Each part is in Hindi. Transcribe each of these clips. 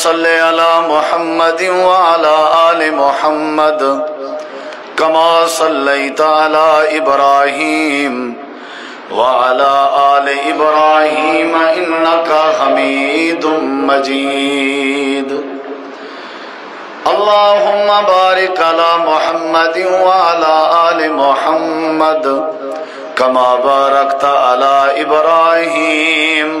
सल मोहम्मद आल मोहम्मद कमा सल्ला इब्राहिम वाला आल इब्राहिम इन्नका हमीद मजीद अल्लाहुम्मा बारिक अला मोहम्मद वाला आल मोहम्मद कमा बारकता अला इब्राहिम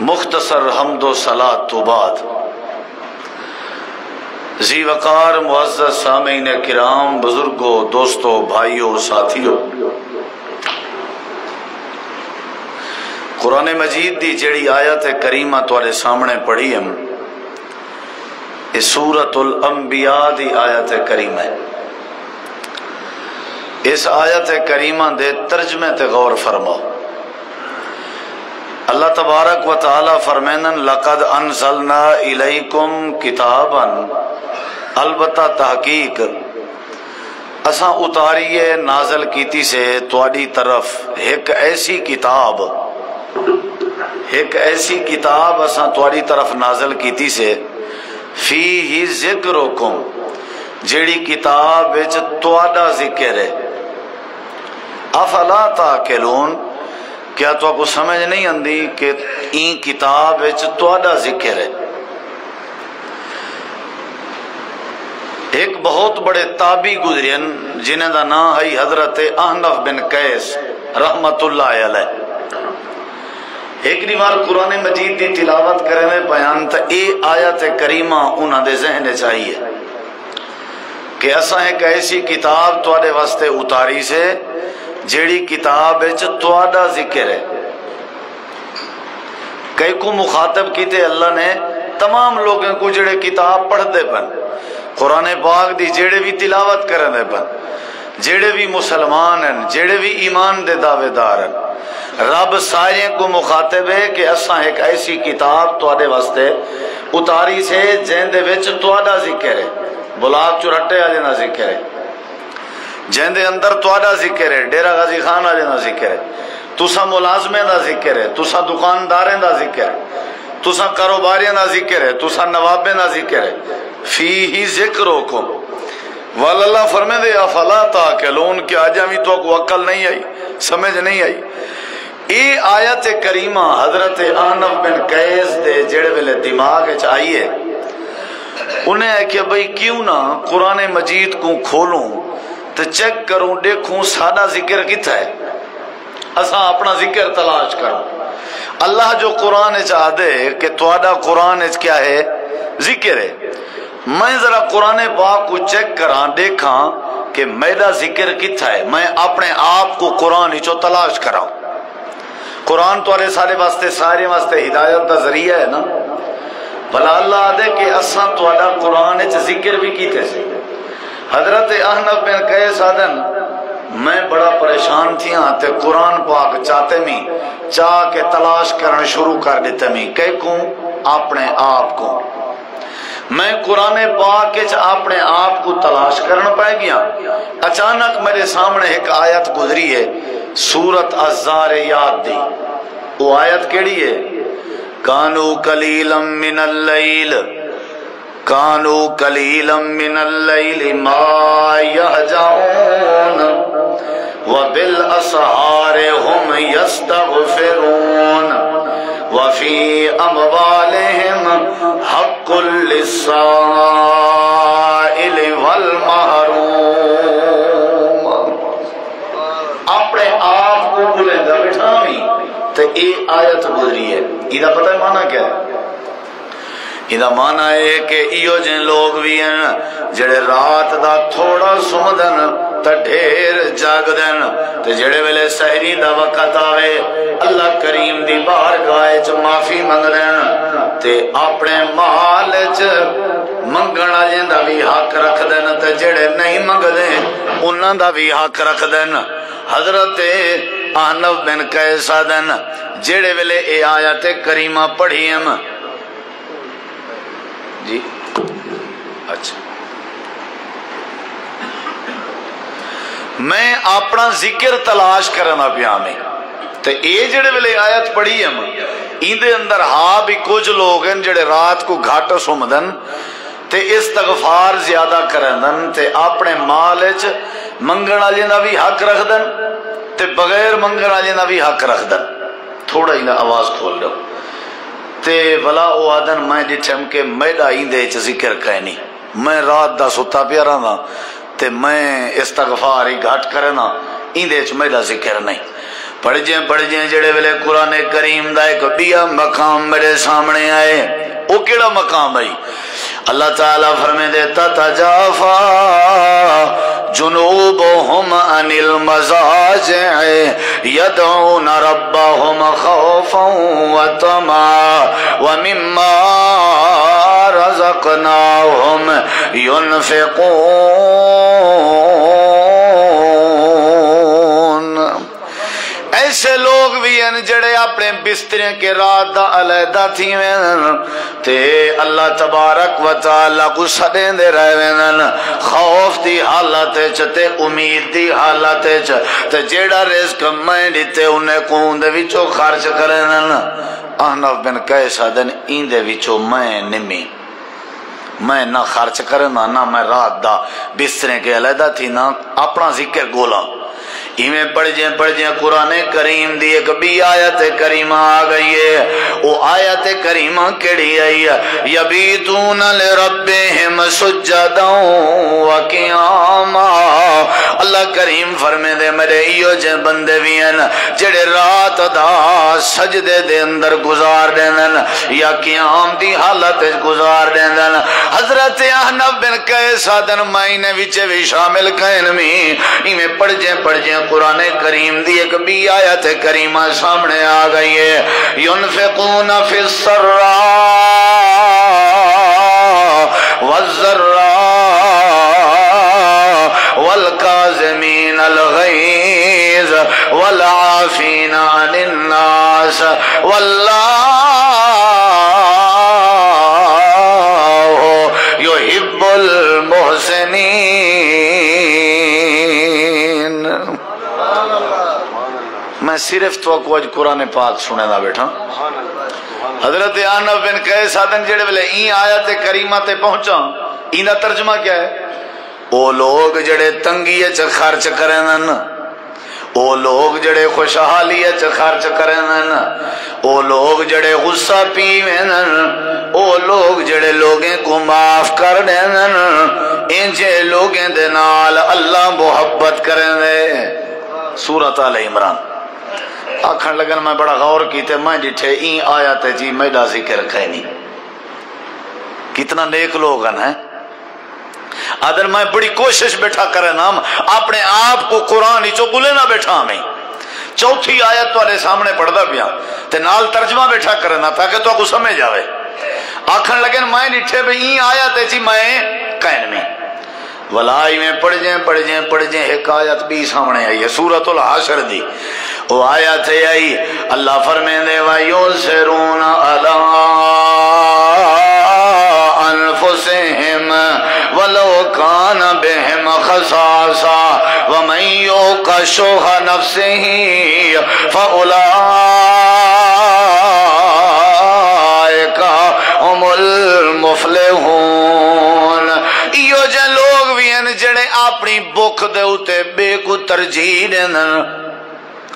मुख्तसर हमदो सलात तो बाद जी वकार मुआज़ सामीन किराम बुजुर्गो दोस्तों भाइयों साथियों कुरान मजीद दी जड़ी आयत है करीमा तुरे सामने पढ़ी हम सूरतुल अंबिया दी आयत करीमा है। इस आयत करीमा दे तर्जमे ते गौर फरमाओ। अल्लाह तबारक व ताला फरमैनन लकद अनसलना इलैकुम किताबन। अलबत्ता तहकीक, असा उतारीए नाजल कीती से तुआडी तरफ़ एक ऐसी किताब, एक ऐसी किताब असा तुआडी तरफ़ नाजल कीती से फ़ी ही जिक्रोकुम जेड़ी किताब विच तुआडा ज़िक्र है। अफला ताकिलून, क्या तो आपको समझ नहीं आती कि ई किताब थोड़ा ज़िक्र है? एक बहुत बड़े ताबी गुजरियन, जिन्हें का नाम है हज़रत अहनफ बिन कैस, रहमतुल्लाह अलैह। एक बार कुरान मजीद की तिलावत करे में बयान तो ये आयत करीमा उन्होंने जहन चाहिए कि असा एक ऐसी किताब थोड़े वास्ते उतारी से, जेड़ी किताब थोड़ा ज़िक्र है। कई को मुखातब किते अल्लाह ने, तमाम लोगों को जेड़े किताब पढ़ते पन, कुरान पाक दी जेड़े भी तिलावत करते पन जेड़े भी मुसलमान हैं, जेड़े भी ईमान दे दावेदार हैं, रब सारे को मुखातब है कि असा एक ऐसी किताब थोड़े वास्ते उतारी से, जेंदे विच थोड़ा ज़िक्र है। बुलाक चुरट्टे वाले ना ज़िक्र है। जिंदे अंदर थोड़ा ज़िक्र है, डेरा गाजी खान वाले का ज़िक्र है। तुसा मुलाजमे का ज़िक्र है, तुसा दुकानदारें का ज़िक्र है। तुसा कारोबारियों का ज़िक्र है, तुसा नवाबे का ज़िक्र है। फ़ी ही ज़िक्र को वाल फरमे दे अफला ता लोन के आजा भी तो अकल नहीं आई, समझ नहीं आई। ये आयत करीमा हज़रत आनफ बिन कैस दे, जेड़े वेले दिमाग च आई है, उन्हें आख्या भाई क्यों ना कुरान मजीद को खोलूं तो चेक करूँ, देखूँ सादा ज़िक्र कितना है? असा अपना ज़िक्र तलाश करो। अल्लाह जो कुरान चाहते कि थोड़ा कुरान क्या है? ज़िक्र है। मैं जरा कुरान पाक को चेक करा, देखा कि मेरा ज़िक्र कितना है। मैं अपने आप को कुरान चो तलाश करा। कुरान तुरे सारे वास्ते सारे वास्ते हिदायत का ज़रिया है ना। भला अल्लाह आदे कि असा थोड़ा कुरान ज़िक्र भी किते हज़रत अहनब बिन कहे साधन मैं बड़ा परेशान थी हाँ ते कुरान पाक चाहते मी, चाह के तलाश करना शुरू कर देते मी। कह को? अपने आप को। मैं कुरान पाक अपने आप को तलाश करना पै गया। अचानक मेरे सामने एक आयत गुजरी है, सूरत अजार याद दी। वो आयत केड़ी है? कानू कलीलम मिनल कानू कलीलम मिनल मा यहजाऊन व बिल असहारे हम यस्तगफिरून। वफी अमवालिहिम हक्कुल लिस्साइल वल अपने आप को बुलेंदा बिठावी ते ए आयत गुजरी है। इदा पता है माना क्या है? इदा माना है कि इो जे लोग भी हैं, जेड़े रात दा थोड़ा सुमदन तो ढेर जागदन ते जेड़े वेले सहरी दा वक्त आवे अल्लाह करीम दी बारगाह च माफ़ी मंगदन ते अपने माल च मंगण वाले दा भी हक रखदन ते जेड़े नहीं मंगदे उन्हां दा भी हक रखदन हज़रत आनव बिन कैसादन जेड़े वेले ए आयत करीमा पढ़ी हम जी अच्छा मैं अपना ज़िक्र तलाश करना पिया मैं। ते ये जेड़े वेले आयत पढ़ी है इंदे अंदर हा भी कुछ लोग हैं जेड़े रात को घट सुमदन, ते इस्तगफार ज़्यादा करन ते अपने माल च मंगण वाले भी हक रखदन, ते बगैर मंगण वाले भी हक रखदन। थोड़ा ही आवाज़ खोल लो। ते भला वो आदन, मैं डिठम के मैडा इंदे च ज़िक्र कहनी मैं रात दा सुता पिया ते मैं इस्तगफार ही घट करना इंदे च मेरा ज़िक्र नहीं। पढ़ जे पढ़ जे जेड़े वेले कुरान करीम का एक बिया मकाम मेरे सामने आए वो केड़ा मकाम है अल्लाह ताला फरमे देता तजाफा हम अनिल मजाज, यदऊन रब्बहुम हम व तमा, व मिम्मा रज़क़नाहुम युनफिकून। हैं जड़े अपने बिस्तरे के रात दा अलहदा थी ते अल्लाह तबारक व तआला को सदेंदे रहे खौफ दी हालत ते उम्मीद दी हालत ते जेड़ा रिस्क मैं दिते उन्हें कून दे विचों खर्च करन अहनफ बिन कह सदन इंदे विचों मैं निमी मैं ना खर्च करना, ना मैं रात दा बिस्तरे के अलहदा थी, ना अपना ज़िक्र गोला। इवें पढ़ जे पढ़ जे कुरान करीम दी एक भी आयत करीमा आ गई है। वो आयत करीमा केड़ी आई है? यबीतून लिरब्बिहिम सुज्जदन व क़ियामा। अल्लाह करीम फरमे दे मेरे इयो जे बंदे भी हैं जेड़े रात दा सजदे दे अंदर गुजार देंदन या क़ियाम दी हालत गुजार देंदन हज़रत अहनफ बिन कैस आदन मायने विच भी शामिल कैन में। इवें पढ़ जे पढ़ जे कुरान करीम दी एक भी आयत करीमा सामने आ गई है। युनफिकून फिस्सर्रा वज़र्रा वलकाज़िमीन अलगैज़ वलआफीन अनिन्नास वल्लाहु मैं सिर्फ़ तो को अज कुरान पाक सुने दा बैठा। हज़रत आनब बिन कहे साधन जेड़े वेले ई आयत करीमा ते पहुँचा इंदा तर्जमा क्या है? ओ लोग जड़े तंगी च खर्च करन ओ लोग जड़े खुशहाली च खर्च करन ओ लोग जड़े गुस्सा पीवेन ओ लोग जड़े लोगें को माफ़ कर देन इंजे लोगें दे नाल अल्लाह मोहब्बत करे सूरत आल इमरान। आखन लगन, मैं बड़ा गौर की मैं डिठे ई आया ते जी मेरा ज़िक्र खैनी कितना नेक लोग हैं? अदर मैं बड़ी कोशिश बैठा करे नाम, अपने आप को कुरान चो बुले ना बैठा मैं। चौथी आयत तुम्हारे सामने पढ़ता पिया, ते नाल तर्जमा बैठा करना ताकि तो समझ आवे। आखन लगे मैं डिठे भाई ई आयत जी मैं में। वलाई में पढ़ जाए पढ़ जाए पढ़ जाए। एक आयत भी सामने आई है, सूरतुल हाशर दी। वो आयत है आई, अल्लाह फरमेंदे वायो सिरून अला वलो कान बिहिम खसासा वमैयो का शोह हुमुल मुफलिहून इयो जे लोग भी हैं जेड़े अपनी बुख दे उते बेकु तरजीह देन।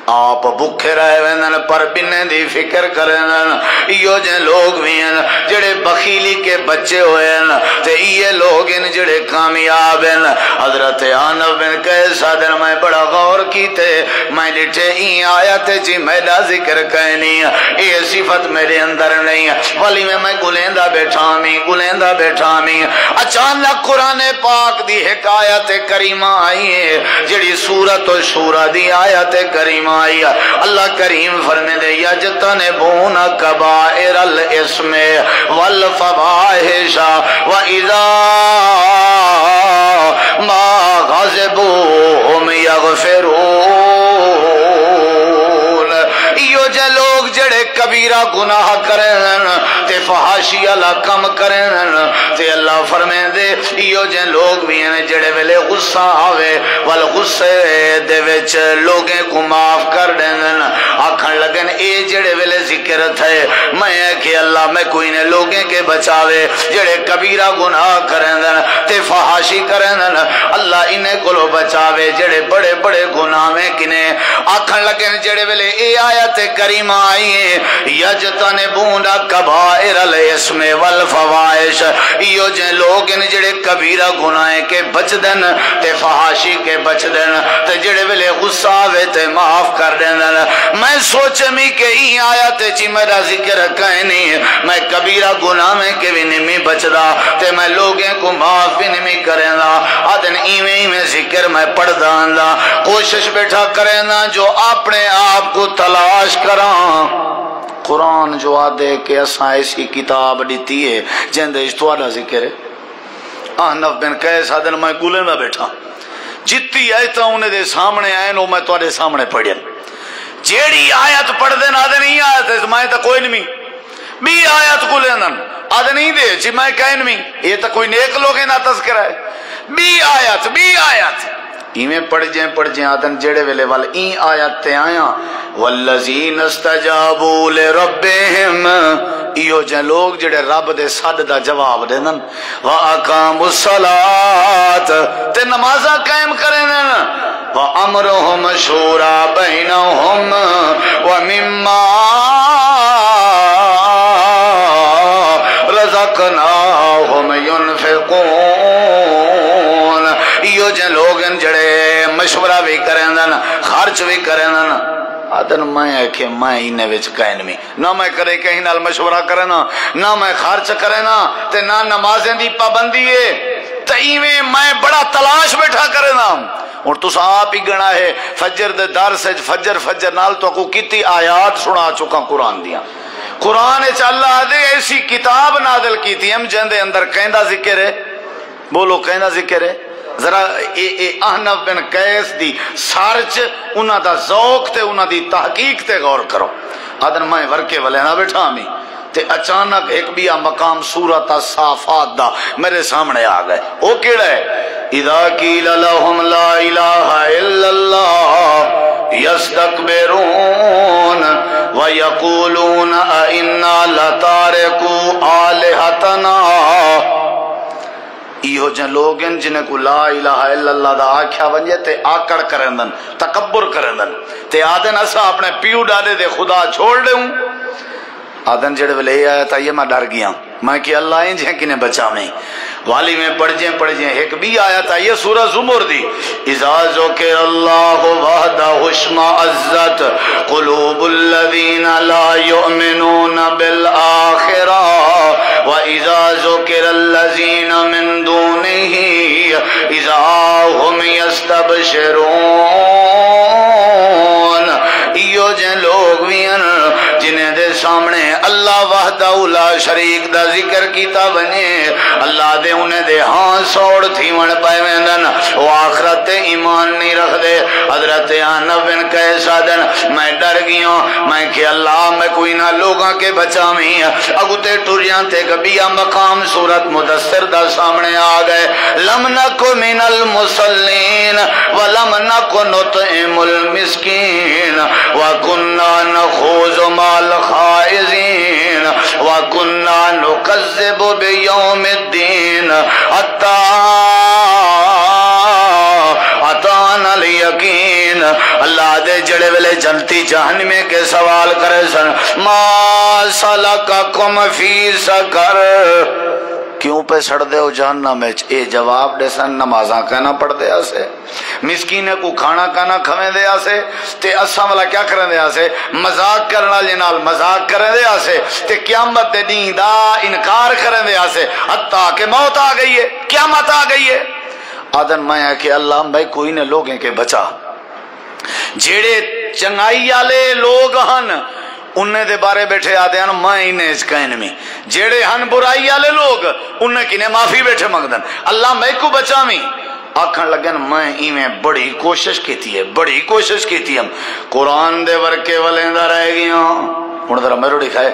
आप भुखे रहे वेंदन, पर बिने दी फ़िक्र करन इयो जे लोग भी हैं जेड़े बखीली के बच्चे होए न ते ये लोग इन जेड़े कामयाब हैं हज़रत आनब बिन कैसा दिन मैं बड़ा गौर कीते। मैं डिठे ई आयत जी मेरा ज़िक्र कहनी ये सिफत मेरे अंदर नहीं है। वली में मैं गुलेंदा बैठा मी, गुलेंदा बैठा मी। अचानक कुरान पाक दी हिकायत करीमा आई है, जेड़ी सूरत और शूरा दी आयत करीमा आई अल्लाह करीम फरमे दे यजतने बून कबाइर इसमे वल फवाहिशा व इजा मा गज़बूहुम यगफिरून। इो जे लोग जड़े कबीरा गुनाह करें ते फहाशी वाला कम करें। ते अल्लाह फरमेंदे इो जे लोग भी हैं जड़े वेले गुस्सा आवे, वल गुस्से दे विच लोगें को माफ़ कर देन आखन लगन, ए जड़े वेले ज़िक्र थे, मैं कि अल्लाह, मैं कोई ने लोगें के बचावे, जड़े कबीरा गुनाह करें ते फहाशी करें अल्लाह इन्हें को बचावे, जड़े बड़े बड़े गुनाह में किने। आखन लगे जड़े वेले ए आयत करीमा आई है, यजतन बूंदा इसमें वल फवाइश जे लोग जड़े कबीरा गुनाह के बच देन ते फहाशी के बच देन ते जड़े वेले गुस्सा ते माफ़ कर मैं के ई आयत ची मेरा ज़िक्र कह नहीं मैं कबीरा गुनाह में के भी नहीं बचदा, ते मैं लोगों को माफ़ भी नहीं करेंदा। आदन इवें इवें ज़िक्र मैं पढ़दा आंदा। कोशिश बैठा करेंदा, जो अपने आप को तलाश करा। कुरान जो आदे के असा ऐसी किताब दी है जिंदे थोड़ा ज़िक्र आहनफ बिन कैस आदन मैं गुले में बैठा। जितनी आयत उन्हें सामने आए, नो मैं थोड़े सामने पढ़ियन जेड़ी आयत पढ़ देना आदे नहीं आयत मैं तो कोई नहीं बी आयत को गुले आदे नहीं दे, जी मैं कह नहीं ये तो कोई नेक लोग ना तस्करा है। बी आयत बी आयत। इवें पढ़ जे पढ़ जे आदन जेड़े वेले वाल ई आयत ते आया वल्लजीन इस्तजाबू लिरब्बिहिम। इहो जे लोग जेड़े रब दे सद दा जवाब देनन। व अकामुस सलात। ते नमाजा कायम करेनन। व अमरुहुम शूरा बैनहुम। व मिम्मा रज़क़नाहुम युनफिकून। इहो जे लोग जड़े मशवरा भी करेंदन खर्च भी करेंदन आदन मैं आखे मैं इन्हें विच कहन में। ना मैं करे कहीं नाल मशवरा करे ना ना मैं खर्च करे ना, ते ना नमाजें दी पाबंदी है। ते इवें मैं बड़ा तलाश बैठा करे ना। और तुस आप ही गणा है फजर दे दर से फजर फजर नाल तो को कितनी आयात सुना चुका कुरान दिया। कुरान अल्लाह दे ऐसी किताब नादल की थी हम जिंदे अंदर, कहंदा ज़िक्र है? बोलो, कहंदा ज़िक्र है? जरा अहनफ बिन कैस दी सारच, उन्हां दा ज़ौक ते उन्हां दी तहकीक ते गौर करो। आदन मैं वरके वाले ना बैठा मी, ते अचानक एक बिया मकाम सूरत साफात दा मेरे सामने आ गए। ओ केड़ा है? इदा कील लहुम ला इलाहा इल्लल्लाह, यस्तकबिरून व यकूलून अ इन्ना लतारिकू आलिहतना। इहो जे लोग आहिनि जिन को ला इलाहा इल्लल्लाह दा आख्या वञे ते आकड़ करंदन, तकब्बुर करंदन। ते आदन असां अपने पीउ ॾाॾे ते ख़ुदा छोड़ ॾियूं आदन जड़े वेले आया था, ये मैं डर गया। मैं कि अल्लाह जे किने बचावे? वाली में पढ़ जे पढ़ जे एक भी आया था, ये सूरह जुमर दी। इजाजो के अल्लाह वहदा हुस्मा अज्जत कुलूबुल लदीना ला युमिनून बिल आखिरा। व इजाजो के अल्लजीना मिन दूनिही इजा हुम यस्तबशिरून इयो जे लोग भी हैं जिन्हें दे सामने अल्लाह वाहदा उला शरीक दा ज़िक्र कीता बने। अल्लाह दे उन्हें दे हाँ सौड़ थी वन पाए वेंदन। वो आखरत ईमान नहीं रखदे। हज़रत आनब बिन कैसा दिन मैं डर गया। मैं कि अल्लाह, मैं कोई ना लोगा के बचावी। अगुते टुरिया ते गबिया मकाम सूरत मुदस्सिर दा सामने आ गए। लम नको मिनल मुसल्लीन, व लम नको नुतइमुल मिस्कीन। व कुन्ना नखूज माल खाइजीन व कुन्ना नुकज़्ज़िब बियौमिद्दीन हत्ता अतान अल यकीन अल्लाह दे जड़े वेले जनती जहन्नमे के सवाल करे सन मा सलककुम फ़ी सकर क्यों पे सड़ दे हो जहन्नम में ए जवाब दे सन, नमाजा कहना पढ़दे आसे। मिसकीने को खाना खाना खवे दे आसे, ते असा वाला क्या करें दे आसे? मज़ाक करने वाले नाल मज़ाक करें दे आसे, ते क्यामत दे दी दा इनकार करें दे आसे। हत्ता के मौत आ गई है, क्यामत आ गई है। आदन मैं है कि अल्लाह, भाई कोई ने लोगों के बचा। जेड़े चंगाई वाले लोग हन उन्हें दे बारे बैठे आते हैं, मैं इन्हें इस जेड़े हन बुराई आले लोग, उन्हें किने माफ़ी बैठे मंगदन। अल्लाह मैं को बचावी। आखन लगन, मैं इवें बड़ी कोशिश की है, बड़ी कोशिश की हम कुरान दे वर्के वलेंदा रह गया हूँ जरा खाए।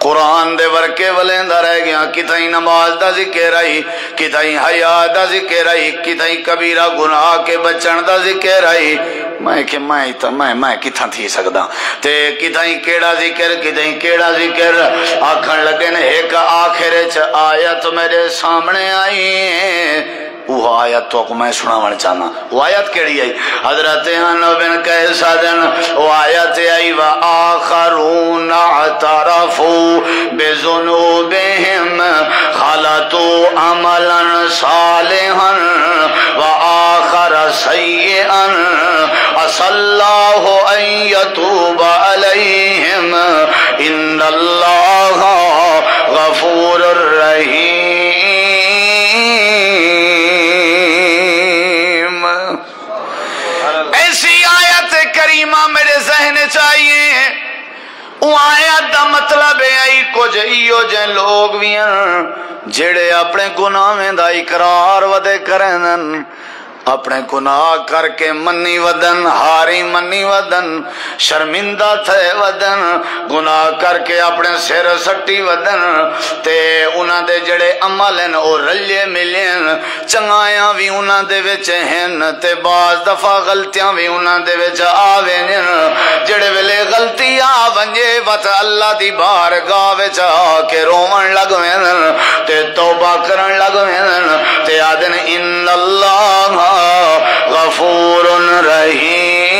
कुरान दे वर्के वलेंदा रह गया, कितई नमाज़ दा ज़िक्र आई, कितई हया दा ज़िक्र आई, कितई कबीरा गुनाह के बचन दा ज़िक्र आई। मैं कि मैं तो मैं मैं किथा थी सकदा? ते कितई केड़ा ज़िक्र, कितई केड़ा ज़िक्र? आखन लगे ने, एक आखिर च आयत मेरे सामने आई। वो आयत तो मैं सुनावन चाहना। वो आयत केड़ी आई? हज़रत बिन कैसा दिन वो आयत आई, व आखरून तरफू बेजुनूबिहिम, खलतु अमलन सालिहन, व आखर सय्यन असल्लाहु अन यतूब अलैहिम, इन्नल्लाह गफूरुर रहीम करीमा मेरे जहन चाहिए। आयत का मतलब आई कुछ इो जे लोग भी हैं, जेड़े अपने गुनाहें का इकरार वे करें अपने गुनाह करके मनी वदन, हारी मनी वदन, शर्मिंदा थे वदन, गुनाह करके अपने सिर सट्टी वदन, ते उन्हां दे जड़े अमल हैं ओ रले मिले चंगाया भी उन्हां दे विच हैं ते बाज दफ़ा गलतियाँ भी उन्हां दे विच आवे ने। जड़े वेले गलती आ वंजे, बत अल्लाह दी बारगाह विच आके रोवन लग वेन ते तौबा करन लग वेन ते आदन इन अल्लाह गफूर रहीम।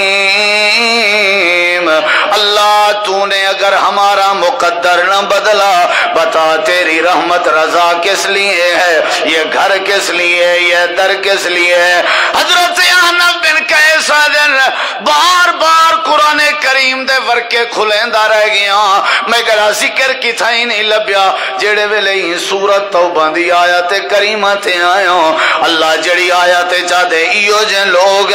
अल्लाह, तूने अगर हमारा मुकद्दर न बदला, बता तेरी रहमत रजा किस लिए है? ये घर किस लिए ये दर किस लिए है? हज़रत बार बार कुरान करीम दे वर्के खुलेंदा रह गया। मैं करा ज़िक्र किथा ही नहीं लभ्या। जेड़े ही सूरत तौबा दी आया ते करीमा ते आया अल्लाह जड़ी आया ते चाहदे इयो जे लोग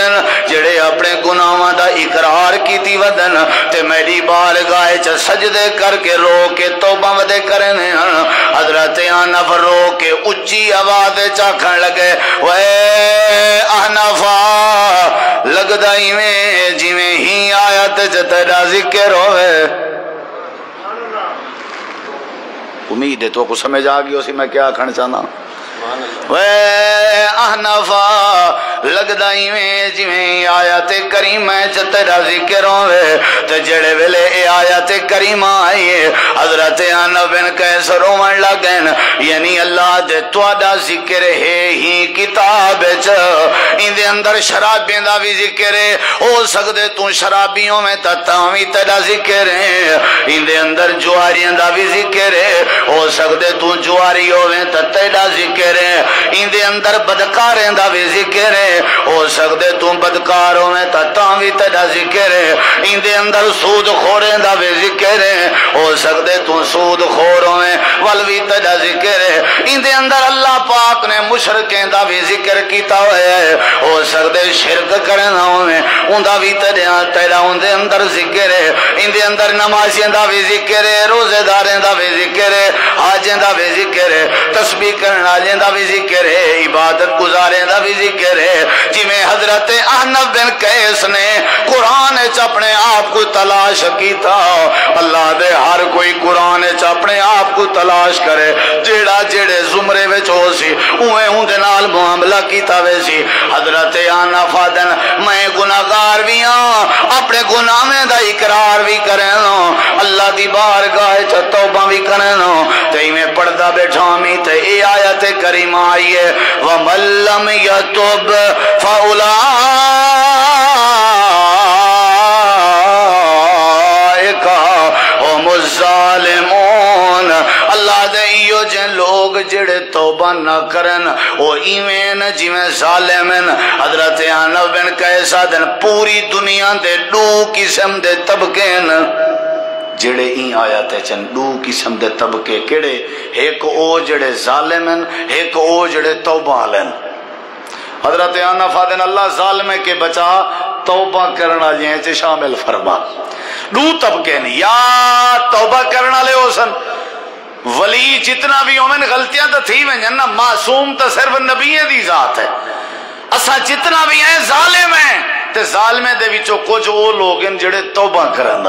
जेड़े अपने गुनाहां दा इकरार कीती वदन ते मेरी बाल गाय च सजदे करके रो के तौबा वदे करने हज़रत अनफ रो के उच्ची आवाज़ चाखन लगे वे अहनफा लगदा इवें जिवें ही आयत च तेरा ज़िक्र होवे। उम्मीद है तो को समझ आ गई मैं क्या आखना चाहना। अहनफा लगदा इवें जिवें आया ते करीमा च तेरा ज़िक्र होवे ते जेड़े वेले ए आया ते करीमा आई हज़रत अनब बिन कैस रोवन लगन यानी अल्लाह दे तुआदा ज़िक्र है ही किताब च इंदे अंदर शराबियों दा भी ज़िक्र है हो सकदे तू शराबी होवे ता तावी तेरा ज़िक्र है इंदे अंदर जुआरियाँ दा भी ज़िक्र है हो सकदे तू जुआरी होवे ता तेरा ज़िक्र ज़िक्र इंदे अंदर बदकारें का भी ज़िक्र है। हो सकते तू बदकार ता भी तेरा ज़िक्र है। इंदे अंदर सूद खोरें का भी ज़िक्र है। हो सकते तू सूद खोर होवे वल भी तेरा ज़िक्र है। इंदे अंदर अल्लाह पाक ने मुशरकें का भी ज़िक्र किया है। हो सकते शिरक करना होवे उनका भी तेरा तेरा उनके अंदर ज़िक्र है। इंदे अंदर नमाजियों का भी ज़िक्र है, रोजेदारें का भी ज़िक्र है, हाजें का भी ज़िक्र है। तस्बी करने वाले का भी ज़िक्र है, इबादत गुजारे का भी ज़िक्र है। जिमें हज़रत अहनब बिन कैस ने कुरान अपने आप को तलाश किया अल्लाह दे हर कोई कुरान अपने आप को तलाश करे। जेड़ा जेड़े जुमरे में हो सी, उवें उनके किया वे सी। हज़रत आना फादन मैं गुनागार भी हाँ अपने गुनाहे का इकरार भी करे अल्लाह की बार गाय तौबा भी करे ते मैं पढ़ता बैठा मी, ते आया ते कर करीमा आई है वह मल्लम यतुब फौला लोग जेड़े तौबा न करन इवें जिवें जालिम हज़रत अनब बिन कैसा पूरी दुनिया दे दो किस्म दे तबके न। जेड़े ई आयत चन दो किस्म के तबके केड़े? एक ओ जेड़े जालिम एक ओ जेड़े तौबा वाले हज़रत आना फादिन अल्लाह जालमे के बचा, तौबा करने वाले शामिल फरमा। दो तबके ने, या तौबा करने वाले हो सन। वली जितना भी होवन, गलतियाँ तो थी वन ना, मासूम तो सिर्फ़ नबी दी जात है। असा जितना भी है, जालिम है। ते जालमे दे विचों कुछ वो लोग हैं जेड़े तौबा करन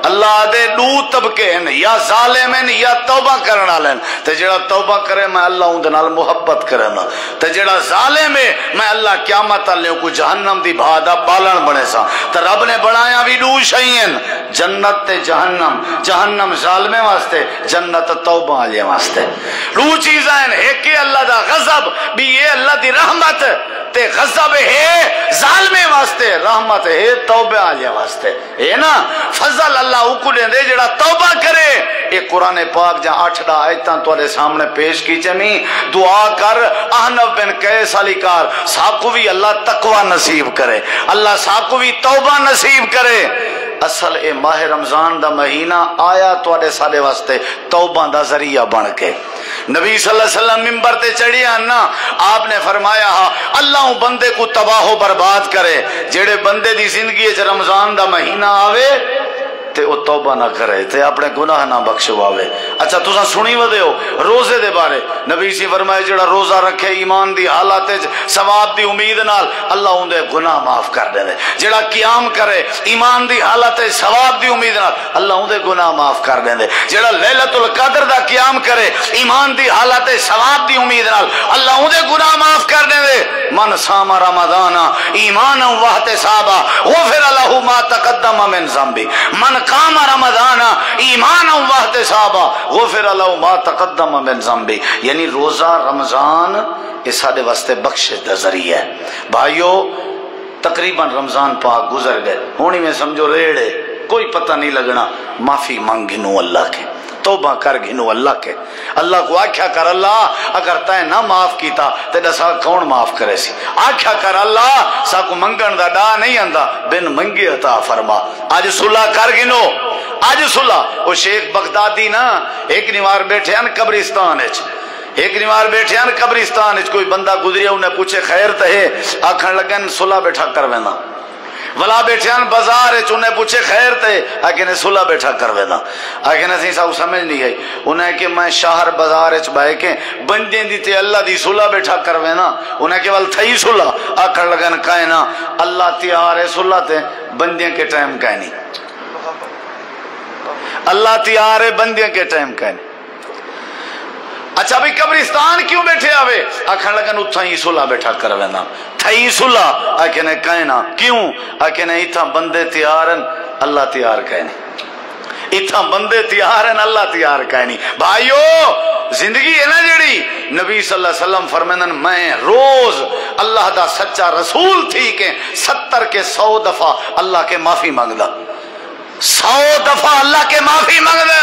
अल्लाह दे दू तबके हैं या जालिम हैं या तौबा करन वाले ते जेड़ा तौबा करे, मैं अल्लाह उनदे नाल मोहब्बत करना ते जेड़ा जालिम है, मैं अल्लाह कियामत वाले को जहन्नम दी भा दा पालन बने सा। रब ने बनाया भी दू शैयन जन्नत जहन्नम जहन्नम जालिमे वास्ते, जन्नत तौबा वास्ते। दू चीजां एक अल्लाह दा गजब भी ये अल्लाह दी रहमत। ते गजब है, जालमे वास्ते रहमत है, तौबे आले वास्ते। है ना? फजल अल्लाह उकू दे जेड़ा तौबा करे, ये कुरान पाक जा अठ दा आयतां तुम्हारे सामने पेश की जमी दुआ कर अहनब बिन कैस अली कार साकू भी अल्लाह तकवा नसीब करे। अल्लाह साकू भी तौबा नसीब करे। असल ए माह रमज़ान का महीना आया तो सारे वास्ते तौबा का ज़रिया बन के। नबी सल्लल्लाहु अलैहि वसल्लम मिंबर ते चढ़िया ना आपने फरमाया, हा, अल्लाह बंदे को तबाहो बर्बाद करे, जेड़े बंदे की ज़िंदगी रमज़ान का महीना आवे ते ओ तौबा ना करे, ते अपने गुनाह ना बख्शवावे। अच्छा तुसा सुनी वदे हो रोज़े दे बारे। नबी सी फरमाए, जेड़ा रोजा रखे, ईमान दी हालत च, सवाब दी उम्मीद नाल, अल्लाह उनदे गुनाह माफ़ कर दे जेड़ा कियाम करे, ईमान दी हालत च, सवाब दी उम्मीद नाल, अल्लाह उनदे गुनाह माफ़ कर दे जेड़ा लैलतुल कदर दा कियाम करे, ईमान दी हालत च, सवाब दी उम्मीद नाल, अल्लाह उनदे गुनाह माफ़ कर दे मन सामा रमजाना ईमान वाहते साबा, वो फिर अल्लाह मा तकद्दम मिन ज़म्बी। मन काम रमज़ान ईमान यानी रोजा रमज़ान ये वास्ते बख्शिश का ज़रिया है भाइयों तकरीबन रमज़ान पाक गुजर गए होनी में समझो रेड़े कोई पता नहीं लगना माफ़ी मांगी नू अल्लाह के तोबा कर, घिनो अल्लाह के। अल्लाह को आख्या कर, अल्लाह, अगर तय ना माफ़ किया तो दसा कौन माफ़ करे सी? आख्या कर, अल्लाह, साकू मंगण का डा नहीं आंदा, बिन मंगे अता फरमा। अज सुलह कर गिनो अज सुलह। वो शेख बगदादी ना, एक निवार बैठे हैं कब्रिस्तान एक निवार बैठे हैं कब्रिस्तान कोई बंदा गुजरिया उन्हें पूछे, खैर तो है आखन लगन, सुलह बैठा कर वेना वला बैठे बाज़ार उन्हें पूछे खैर आके ने सुलह बैठा कर वेदा। आके ने सी सब समझ नहीं आई। उन्हें कि मैं शहर बाज़ार बह के बंदे दी ते अल्लाह दी सुलह बैठा कर वेना उन्हें केवल थई सुलह। आखन लगन कहे ना अल्लाह तैयार है सुलह ते। बंदे के टाइम कह नहीं अल्लाह तैयार है बंदे के टाइम कह नहीं अच्छा भाई कब्रिस्तान क्यों बैठे आवे? आखन लगन उथा ही सुलह बैठा कर वेना थई सुलह? आके ने कहना क्यों? आके ने इथा बंदे तैयार अल्लाह तैयार कहनी इथा बंदे तैयार हैं अल्लाह तैयार कहनी भाइयों ज़िंदगी है ना जेड़ी नबी वसल्लम फरमानन मैं रोज अल्लाह दा सच्चा रसूल थी के सत्तर के सौ दफ़ा अल्लाह के माफ़ी मांगदा। सौ दफ़ा अल्लाह के माफ़ी मांगदा।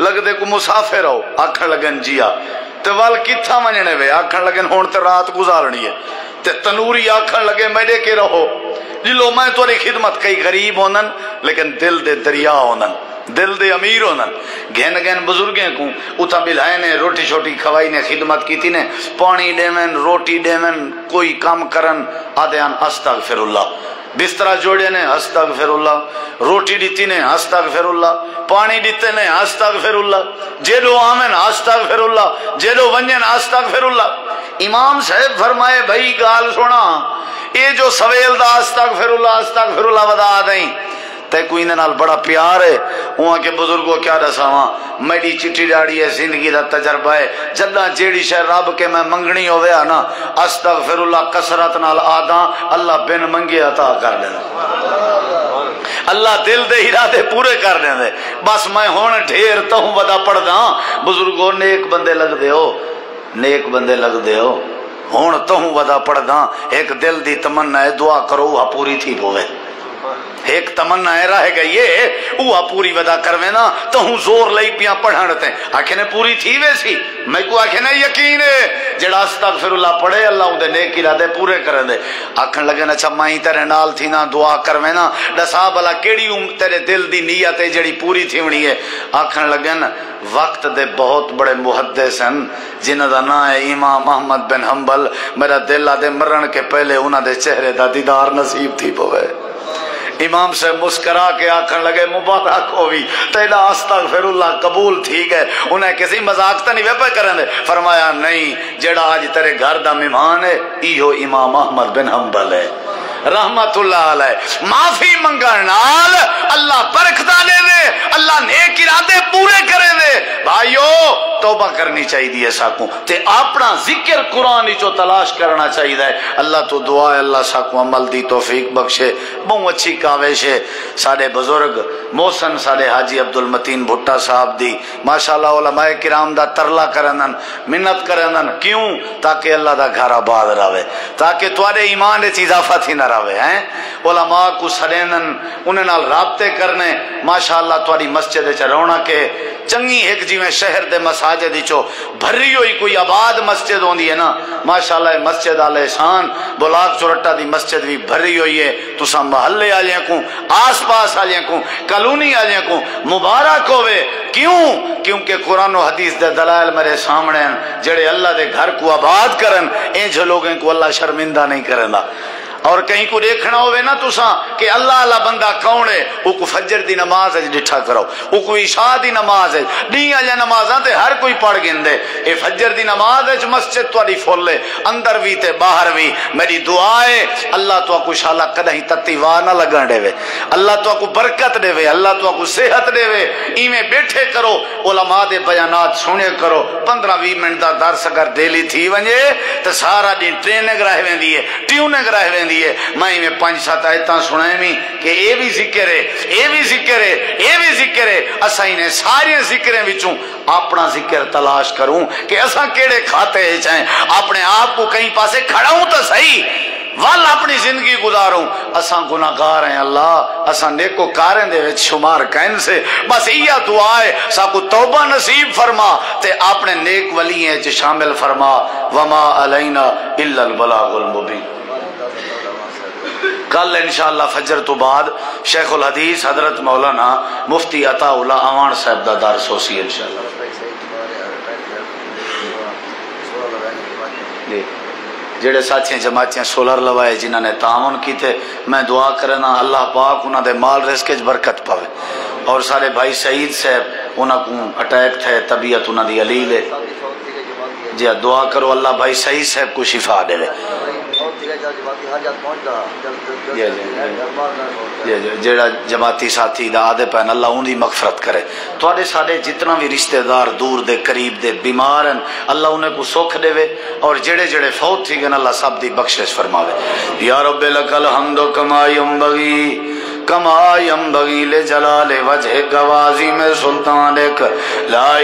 लगदे को मुसाफिर हो आखन लगन जिया। ते वल किथा वजने वे? आखन लगन हुन ते रात गुजारनी है। ते तनूरी आखन लगे मेरे के रहो? जिलो मैं तुरी खिदमत कई गरीब होनन, लेकिन दिल दे दरिया होनन, दिल दे अमीर होनन। घेन घेन बुजुर्गे को, उता बिलाए ने रोटी छोटी खवाई ने, खिदमत की ने पानी देवन, रोटी देवन, कोई काम करन, आदयान, अस्तगफिरुल्लाह। बिस्तरा जोड़े फिरुल्ला। रोटी दी ने हस्तक फिरुल्ला। पानी दीते ने हस्तक जेलो जेडो आवन हस्तक फिरुल्ला। जेडो वंजन हस्तक फिरुल्ला। इमाम साहब फरमाए, भाई, गाल सुना ये जो सवेल दा हस्तक फिरुल्ला हस्तक फिरुल्ला बता दई ते कोई नाल बड़ा प्यार है। वहाँ के बुजुर्गो क्या दसावा? मेरी चिट्ठी डाड़ी है, ज़िंदगी का तजर्बा है। जदा जेड़ी शह रब के मैं मंगनी हो ना अस्तक फिर कसरत नाल आदा, अल्लाह बिन मंगे अता कर देना। अल्लाह दिल दे इरादे पूरे कर देंदे। बस मैं हूँ ढेर तो बदा पढ़दा। बुजुर्गो, नेक बंदे लगते हो। नेक बंदे लगते हो। हूँ तो वदा पढ़दा। एक दिल की तमन्ना है, दुआ करो वह पूरी थी पोवे। एक तमन्ना है, रह गई है। उहा पूरी वदा करवे ना तो हूँ ज़ोर लई पिया पढ़ण ते। आखे ने पूरी थी वे सी मैं को आखे ना यकीन है। जेड़ा अस्तगफिरुल्लाह पढ़े, अल्लाह उदे नेक इरादे पूरे करे दे। आखन लगे ना अच्छा माई तेरे नाल थी ना, दुआ करवे ना दसा भला केड़ी तेरे दिल दी नीयत है जेड़ी पूरी थीवनी है। आखन लगे ना, वक्त दे बहुत बड़े मुहदस हैं। जिन्हों का ना है इमाम मोहम्मद बिन हम्बल मेरा दिल आदे मरण के पहले उन्होंने चेहरे का दीदार नसीब थी पवे। इमाम से मुस्करा के आखन लगे, मुबारक हो भी तेरा आस्ता फिर कबूल थी गए उन्हें किसी मज़ाक तो नहीं वे कर फरमाया, नहीं, जेड़ा अज तेरे घर का मेहमान है इो इमाम अहमद बिन हम्बल है। रहमतुल्लाह माफ़ी मंगण अल्लाह परखता दे दे, अल्लाह नेक इरादे पूरे करे दे। भाइयो, तौबा करनी चाहिए साकू, ते अपना ज़िक्र कुरान चो तलाश करना चाहिए अल्लाह तो दुआ अल्लाह साकू अमल दी तौफीक बख्शे बहुत अच्छी काविश। है साडे बुज़ुर्ग, मोहसन साडे हाजी अब्दुल मतीन भुट्टा साहब दी, माशाल्लाह उलमाए किराम दा तरला करनन मिन्नत करनन क्यों? ताकि अल्लाह दा घर आबाद रहे, ताकि तुम्हारे ईमान इजाफा थी ना रहे हैं। उलमा को सड़ेनन उन्हें राबते करने, माशाल्लाह तुम्हारी मस्जिद च रौनक है। चंगी एक जिमें शहर के मसाजिद चो भरी हुई कोई आबाद मस्जिद होंगी है ना माशाला मस्जिद आले शान, बुलाक चुरट्टा की मस्जिद भी भरी हुई है। तुसा महल्ले आलिया को आस पास आलिया को, कलोनी आलिया को, मुबारक होवे। क्यों? क्योंकि कुरान हदीस दे दलाल मेरे सामने जड़े अल्लाह के घर को आबाद करन इंज लोगों को अल्लाह शर्मिंदा नहीं करेंदा। और कहीं को देखना हो ना तुसा कि अल्लाह अल्लाह बंदा कौन है? उको फजर दी नमाज़ है डिठा करो उको ईशा दी नमाज़ है डी या नमाजा ते हर कोई पढ़ गिंदे। ये फजर दी नमाज़ है मस्जिद तुम्हारी फुल अंदर भी ते बाहर भी मेरी दुआ है, अल्लाह तो को शाला कदही तत्ती वाह ना लगन देवे। अल्लाह तो को बरकत देवे, अल्लाह तो को सेहत देवे। इवें बैठे करो, उलमा दे बयानात सुने करो। पंद्रह भी मिनट का दर्श अगर डेली थी वजे तो सारा दिन ट्रेनिंग रह वेंदी है ट्यूनिंग रह वेंदी आती है। मैं इवें पाँच सत आयत सुनावी कि ये भी ज़िक्र है ये भी ज़िक्र है ये भी ज़िक्र है। असा इन्हें सारे ज़िक्र बिचों अपना ज़िक्र तलाश करूँ कि असा केड़े खाते चाहे अपने आप को कहीं पासे खड़ाऊं तो सही। वल अपनी ज़िंदगी गुजारूं। असा गुनागार हैं अल्लाह। असा नेको कारें दे विच शुमार कहन से। बस इया दुआ है, साकू तौबा नसीब फरमा ते अपने नेक वलियों च शामिल फरमा। वमा अलैना इल्लल बलागुल मुबीन। कल इनशाला फजर तो बाद शेखुल हदीस हज़रत मौलाना मुफ्ती अताउल्ला अवान साहब का दर्स हो सी इनशाला जेड़े साथियाँ जमातियाँ सोलर लवाए जिन्होंने तावन किए मैं दुआ करना, अल्लाह पाक उन्होंने माल रिस्क बरकत पावे। और सारे भाई शहीद साहब उन्होंने अटैक थे, तबीयत उन्होंने अलील है। जी, दुआ करो, अल्लाह भाई शहीद साहब को शिफा दे। जेड़ा जमाती साथी आदे पैन अल्लाह उनकी मगफरत करे। थोड़े साढ़े जितना भी रिश्तेदार दूर दे करीब दे बीमार हैं अल्लाह उन्हें को सुख देवे और जेड़े जेड़े फौत थी गए अल्लाह सब दी बख्शिश फरमावे। या रब्बे लकल हमदो कमायम बगी कमायम बगी ले जलाले वजह गवाजी में सुल्तान एक। ला